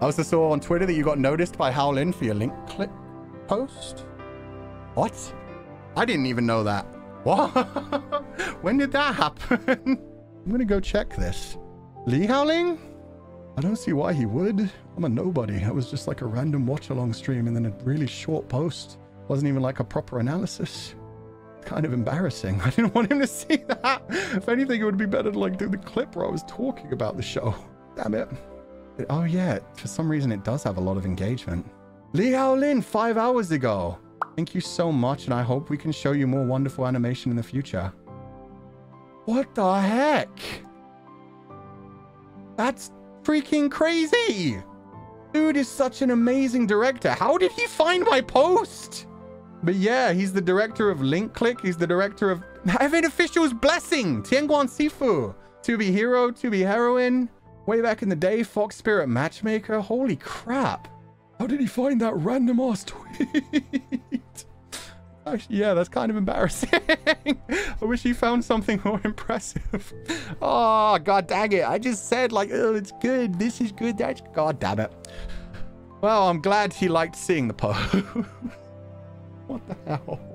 I also saw on Twitter that you got noticed by Haoling for your link click post. What? I didn't even know that. What? when did that happen? I'm gonna go check this. Li Haoling? I don't see why he would. I'm a nobody. It was just like a random watch along stream and then a really short post. Wasn't even like a proper analysis. Kind of embarrassing. I didn't want him to see that. If anything, it would be better to like do the clip where I was talking about the show. Damn it. Oh yeah, for some reason it does have a lot of engagement. Lee Lin, five hours ago. Thank you so much, and I hope we can show you more wonderful animation in the future. What the heck? That's freaking crazy! Dude is such an amazing director. How did he find my post? But yeah, he's the director of Link Click. He's the director of Heaven Official's Blessing, Tianguan Cifu, To Be Hero, To Be Heroine. Way back in the day, Fox Spirit Matchmaker. Holy crap. How did he find that random ass tweet? Actually, yeah, that's kind of embarrassing. I wish he found something more impressive. Oh, god dang it. I just said like, oh, it's good. This is good. That's god damn it. Well, I'm glad he liked seeing the post. what the hell?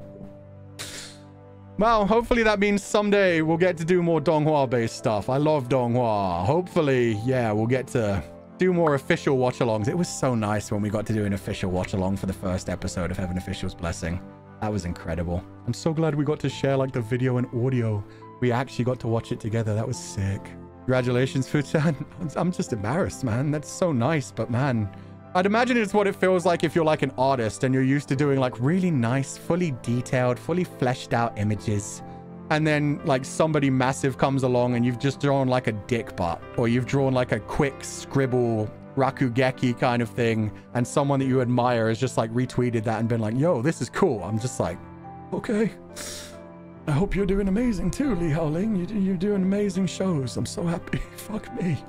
Well, hopefully that means someday we'll get to do more Donghua-based stuff. I love Donghua. Hopefully, yeah, we'll get to do more official watch-alongs. It was so nice when we got to do an official watch-along for the first episode of Heaven Official's Blessing. That was incredible. I'm so glad we got to share like the video and audio. We actually got to watch it together. That was sick. Congratulations, Fuchan. I'm just embarrassed, man. That's so nice, but man, I'd imagine it's what it feels like if you're like an artist and you're used to doing like really nice, fully detailed, fully fleshed out images. And then like somebody massive comes along and you've just drawn like a dick butt or you've drawn like a quick scribble rakugaki kind of thing. And someone that you admire has just like retweeted that and been like, yo, this is cool. I'm just like, okay. I hope you're doing amazing too, Li Haoling. You, you're doing amazing shows. I'm so happy. Fuck me.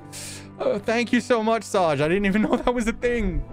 Oh, thank you so much, Sarge. I didn't even know that was a thing.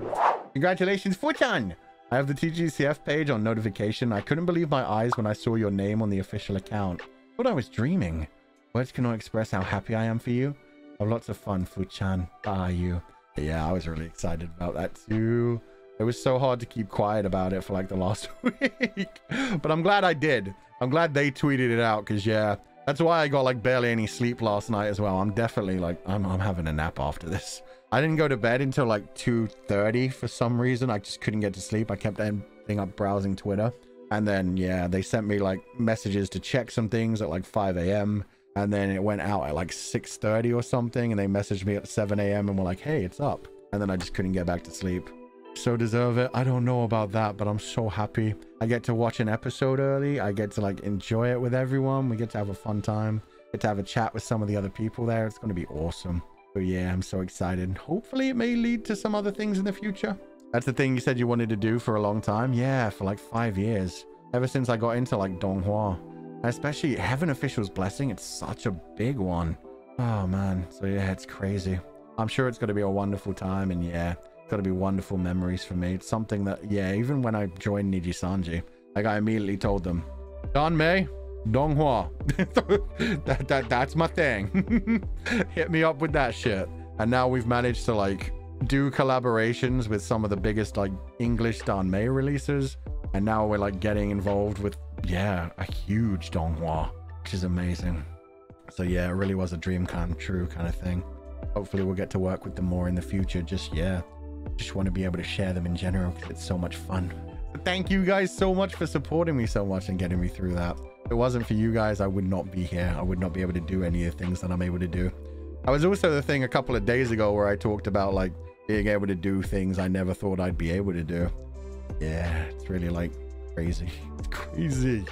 Congratulations, Fuchan. I have the TGCF page on notification. I couldn't believe my eyes when I saw your name on the official account. Thought I was dreaming. Words cannot express how happy I am for you. Have lots of fun, Fuchan. Ah, you. Yeah, I was really excited about that too. It was so hard to keep quiet about it for like the last week. but I'm glad I did. I'm glad they tweeted it out because, yeah, that's why I got like barely any sleep last night as well. I'm definitely like, I'm, I'm having a nap after this. I didn't go to bed until like 2.30 for some reason. I just couldn't get to sleep. I kept ending up browsing Twitter. And then, yeah, they sent me like messages to check some things at like 5 a.m. And then it went out at like 6.30 or something. And they messaged me at 7 a.m. and were like, hey, it's up. And then I just couldn't get back to sleep so deserve it. I don't know about that, but I'm so happy. I get to watch an episode early. I get to like enjoy it with everyone. We get to have a fun time. Get to have a chat with some of the other people there. It's going to be awesome. So yeah, I'm so excited. Hopefully it may lead to some other things in the future. That's the thing you said you wanted to do for a long time. Yeah, for like five years. Ever since I got into like Donghua. Especially Heaven Official's Blessing. It's such a big one. Oh man. So yeah, it's crazy. I'm sure it's going to be a wonderful time. And yeah, got to be wonderful memories for me. It's something that, yeah, even when I joined Niji Sanji, like I immediately told them, Danmei, Donghua, that, that, that's my thing. Hit me up with that shit. And now we've managed to like do collaborations with some of the biggest like English Danmei releases. And now we're like getting involved with, yeah, a huge Donghua, which is amazing. So yeah, it really was a dream come true kind of thing. Hopefully we'll get to work with them more in the future. Just, yeah, just want to be able to share them in general because it's so much fun. Thank you guys so much for supporting me so much and getting me through that. If it wasn't for you guys, I would not be here. I would not be able to do any of the things that I'm able to do. I was also the thing a couple of days ago where I talked about like being able to do things I never thought I'd be able to do. Yeah, it's really like crazy. It's crazy.